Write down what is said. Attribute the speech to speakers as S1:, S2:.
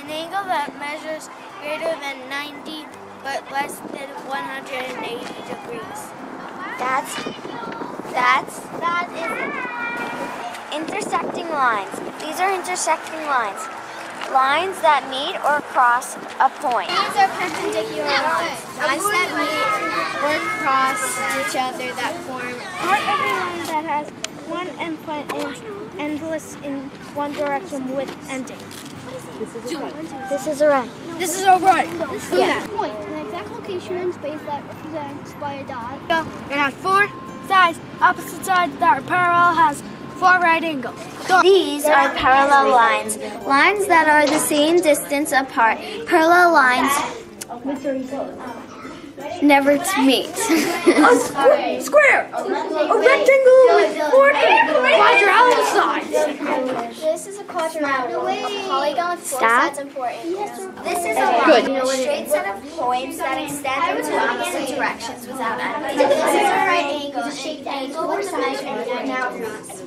S1: An angle that measures greater than 90 but less than 180 degrees.
S2: That's that's that is intersecting lines. These are intersecting lines. Lines that meet or cross a point.
S1: These are perpendicular lines. Lines that meet or cross each other that form part of a line that has one endpoint and endless in one direction with ending.
S2: This is this is a right.
S1: This is a right.
S2: Yeah.
S3: Point, an exact location in space that represents by a dot.
S1: It has four sides, opposite sides that are parallel, has four right angles.
S2: These are parallel lines. Lines that are the same distance apart. Parallel lines never to meet.
S1: Square, a rectangle
S3: polygon
S2: Stop.
S3: important.
S2: This is a line, Good. a straight set of points that extend in two opposite directions without. This is a right angle, an angle and now